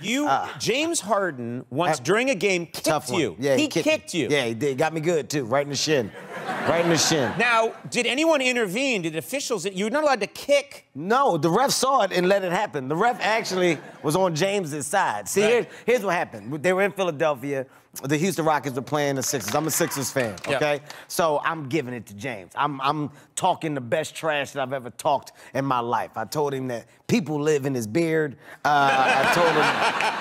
You, James Harden, once Uh, during a game kicked you. Yeah, he, kicked kicked you. Yeah, he did. Got me good too, right in the shin, right in the shin. Now, did anyone intervene? Did officials? You're not allowed to kick. No, the ref saw it and let it happen. The ref actually was on James's side. See, Right. here, here's what happened. They were in Philadelphia. The Houston Rockets were playing the Sixers. I'm a Sixers fan, okay? So I'm giving it to James. I'm, I'm talking the best trash that I've ever talked in my life. I told him that people live in his beard. Uh, I told him,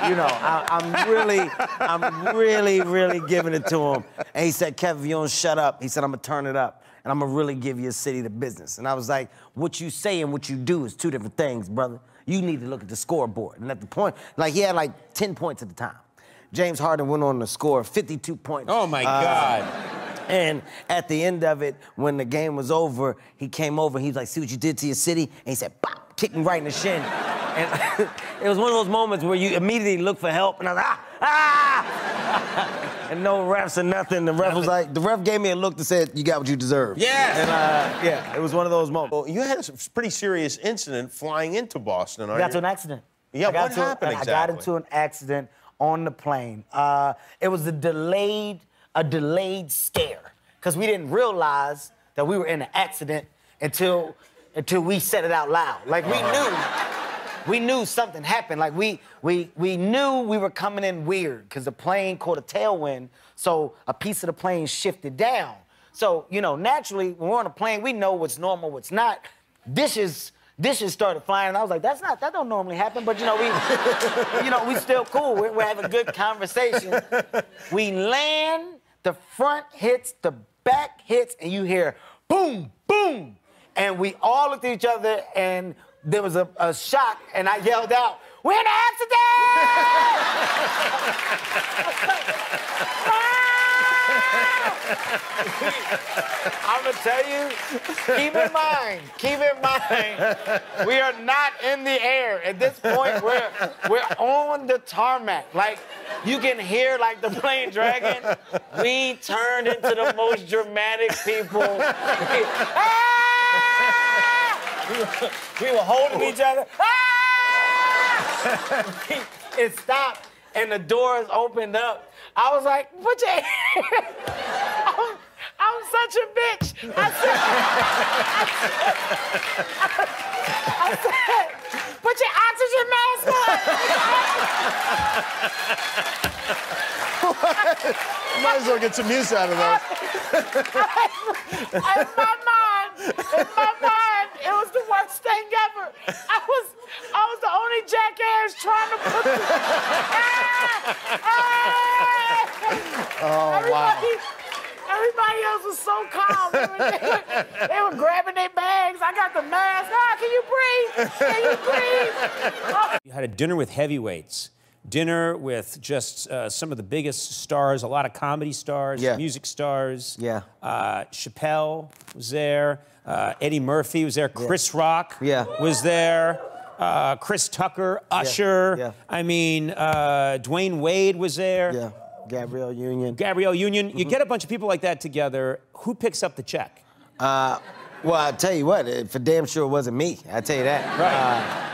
you know, I, I'm really, I'm really, really giving it to him. And he said, Kevin, if you don't shut up, he said, I'm gonna turn it up and I'm gonna really give your city the business. And I was like, what you say and what you do is two different things, brother. You need to look at the scoreboard. And at the point, like he had like 10 points at the time. James Harden went on to score 52 points. Oh my Uh, God. And at the end of it, when the game was over, he came over. He was like, "See what you did to your city?" And he said, "Pop!" Kicked me right in the shin. And it was one of those moments where you immediately look for help, and I was like, "Ah, ah!" and no refs or nothing. The ref was like, the ref gave me a look that said, "You got what you deserve." Yes. And uh, yeah, it was one of those moments. Well, you had a pretty serious incident flying into Boston. I got to an accident. Yeah, I got what into a- happened I got into an accident on the plane. Uh, it was a delayed, a delayed scare, because we didn't realize that we were in an accident until, until we said it out loud. Like we knew, we knew something happened. Like we, we, we knew we were coming in weird, because the plane caught a tailwind, so a piece of the plane shifted down. So you know, naturally, when we're on a plane, we know what's normal, what's not. Dishes dishes started flying, and I was like, "That's not that don't normally happen." But you know, we, you know, we still cool. We're, we're having a good conversation. We land, the front hits, the back hits, and you hear boom, boom, and we all looked at each other, and there was a, a shock, and I yelled out, "We're in an accident!" I'm gonna tell you, keep in mind, keep in mind, we are not in the air. At this point, we're we're on the tarmac. Like you can hear like the plane dragging. We turned into the most dramatic people. Ah! We were holding each other. Ah! it stopped and the doors opened up. I was like, put your I'm, I'm such a bitch. I said, I said, put your oxygen mask on. Might as well get some use out of that. in my mind, in my mind, it was the worst thing ever. I was, I was the only jackass trying to put. The, ah, ah. Oh, Everybody, everybody else was so calm. They were, they were- grabbing their bags. I got the mask. Ah, can you breathe? Can you breathe? Oh. You had a dinner with heavyweights. Dinner with just uh, some of the biggest stars, a lot of comedy stars, Yeah. music stars. Yeah. Uh, Chappelle was there. Uh, Eddie Murphy was there. Chris Rock Yeah. was there. Uh, Chris Tucker, Usher. Yeah. I mean, uh, Dwyane Wade was there. Yeah, Gabrielle Union. Gabrielle Union. Mm-hmm. You get a bunch of people like that together. Who picks up the check? Uh, well, I tell you what, for damn sure it wasn't me. I tell you that. Right. Uh,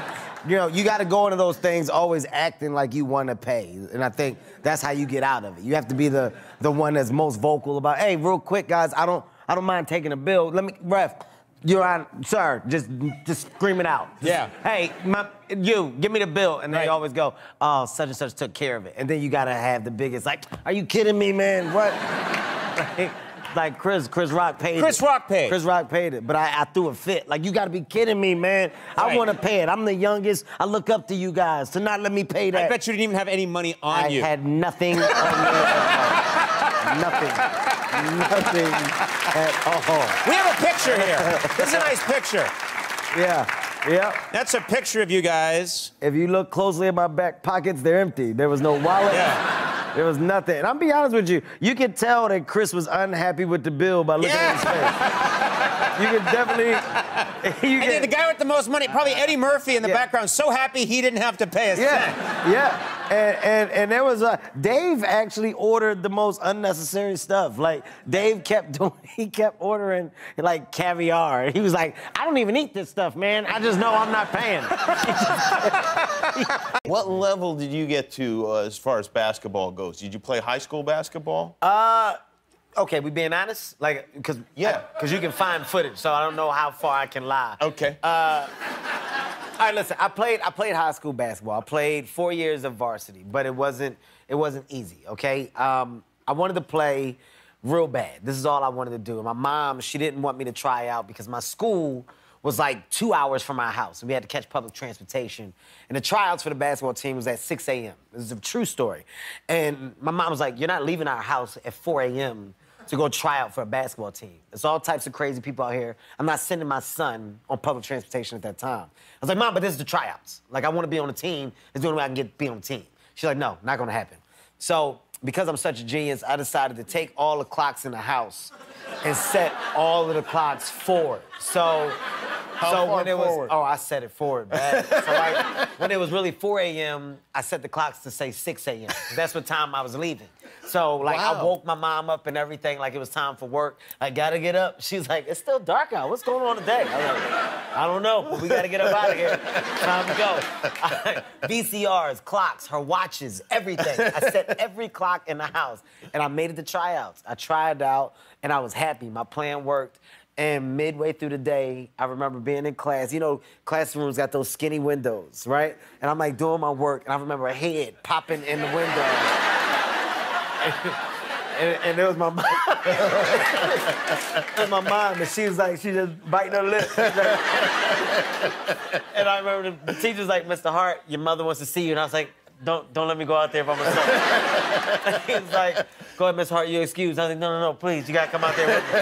you know, you got to go into those things always acting like you want to pay, and I think that's how you get out of it. You have to be the the one that's most vocal about. Hey, real quick, guys, I don't I don't mind taking a bill. Let me, ref. You're on, sir. Just just scream it out. Yeah. Hey, my, you, give me the bill, and they Right. always go, oh, such and such took care of it, and then you gotta have the biggest. Like, are you kidding me, man? What? like Chris, Chris Rock paid. It. Chris it. Rock paid. Chris Rock paid it, but I, I threw a fit. Like, you gotta be kidding me, man. I wanna pay it. I'm the youngest. I look up to you guys to not let me pay that. I bet you didn't even have any money on I you. had nothing on me. Nothing. Nothing at all. We have a picture here. This is a nice picture. Yeah. Yeah. That's a picture of you guys. If you look closely at my back pockets, they're empty. There was no wallet. Yeah. There was nothing. And I'm be honest with you, you could tell that Chris was unhappy with the bill by looking at his face. You could definitely. You And then the guy with the most money, probably Eddie Murphy in the Yeah. background, so happy he didn't have to pay a cent. yeah, yeah. And, and and there was a Dave actually ordered the most unnecessary stuff. Like Dave kept doing, he kept ordering like caviar. He was like, I don't even eat this stuff, man. I just know I'm not paying. What level did you get to uh, as far as basketball goes? Did you play high school basketball? Uh. Okay, we being honest, like, cause Yeah. cause you can find footage, so I don't know how far I can lie. okay. All right, listen. I played. I played high school basketball. I played four years of varsity, but it wasn't. It wasn't easy. Okay. Um, I wanted to play real bad. This is all I wanted to do. And my mom, she didn't want me to try out because my school was like two hours from my house, and we had to catch public transportation. And the tryouts for the basketball team was at 6 a.m. This is a true story. And my mom was like, "You're not leaving our house at 4 a.m." to go try out for a basketball team. There's all types of crazy people out here. I'm not sending my son on public transportation at that time. I was like, Mom, but this is the tryouts. Like, I want to be on the team. It's the only way I can get to be on the team. She's like, No, not gonna happen. So, because I'm such a genius, I decided to take all the clocks in the house and set all of the clocks forward. So, How so when it was, oh, I set it forward, man. so like, when it was really 4 a.m., I set the clocks to say 6 a.m. That's what time I was leaving. So like, I woke my mom up and everything, like it was time for work. I gotta get up. She's like, it's still dark out. What's going on today? I like, I don't know, but we gotta get up out of here. Time to go. VCRs, clocks, her watches, everything. I set every clock in the house, and I made it to tryouts. I tried out, and I was happy. My plan worked. And midway through the day, I remember being in class. You know, classrooms got those skinny windows, right? And I'm like doing my work, and I remember a head popping in the window. and, and it was my mom. was my mom, and she was like, she just biting her lip. And I remember the teacher's like, Mr. Hart, your mother wants to see you. And I was like, don't, don't let me go out there by myself. he was like, go ahead, Miss Hart, you're excused. I was like, no, no, no, please, you gotta come out there with me.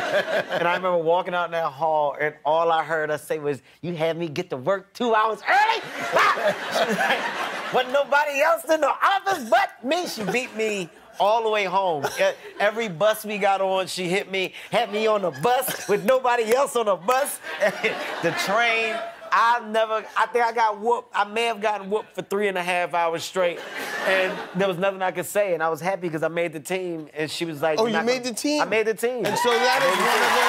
and I remember walking out in that hall, and all I heard her say was, you had me get to work two hours early? Wasn't nobody else in the office but me. She beat me all the way home. Every bus we got on, she hit me, had me on the bus with nobody else on the bus. the train. I never, I think I got whooped. I may have gotten whooped for three and a half hours straight. And there was nothing I could say. And I was happy because I made the team. And she was like, Oh, "You're you not made gonna-" the team? I made the team. and so that is one of the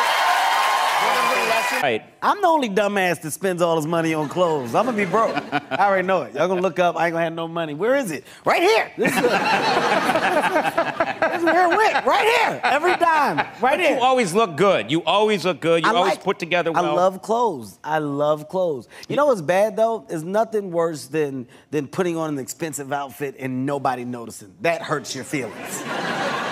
one of the lessons. Right. I'm the only dumbass that spends all his money on clothes. I'm gonna be broke. I already know it. Y'all gonna look up. I ain't gonna have no money. Where is it? Right here. This where it went. Right here. Every time, Right here. You always look good. You always look good. You I always like- put together well. I love clothes. I love clothes. You know what's bad though? Is nothing worse than than putting on an expensive outfit and nobody noticing. That hurts your feelings.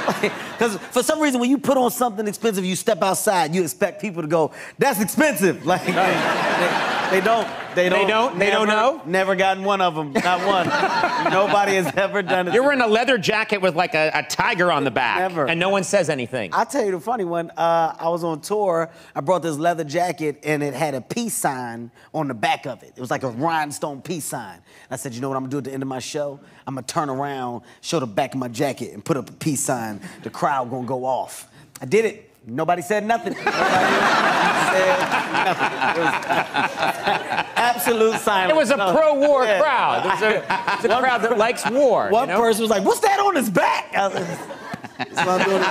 Because for some reason, when you put on something expensive, you step outside, you expect people to go, "That's expensive." Like they, they- they don't. They don't. don't? They don't know? Never gotten one of them. Not one. Nobody has ever done it. You're wearing a leather jacket with like a, a tiger on the back, Never. and no one says anything. I'll tell you the funny one. Uh, I was on tour. I brought this leather jacket, and it had a peace sign on the back of it. It was like a rhinestone peace sign. And I said, you know what I'm gonna do at the end of my show? I'm gonna turn around, show the back of my jacket, and put up a peace sign. The crowd gonna go off. I did it. Nobody said nothing. Nobody said nothing. It was absolute silence. it was a No. pro-war Yeah. crowd. It was a, it's a crowd that likes war. One you know? person was like, "What's that on his back?" I was like, so I'm doing. So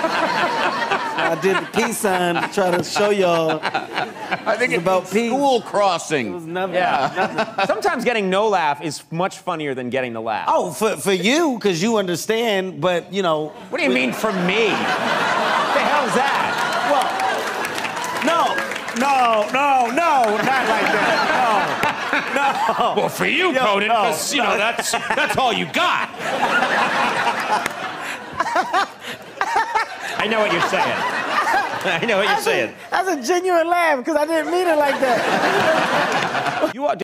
I did the peace sign to try to show y'all I think It's it's about peace. school it was crossing. nothing. Yeah. Sometimes getting no laugh is much funnier than getting the laugh. Oh, for, for you, because you understand, but you know. What do you mean for me? what the hell's that? Well, no, no, no, no, not like that. No, no. Well, for you, Yo, Conan, no, because you know that's that's all you got. I know what you're saying. I know what you're That's a- saying. That's a genuine laugh because I didn't mean it like that. You are.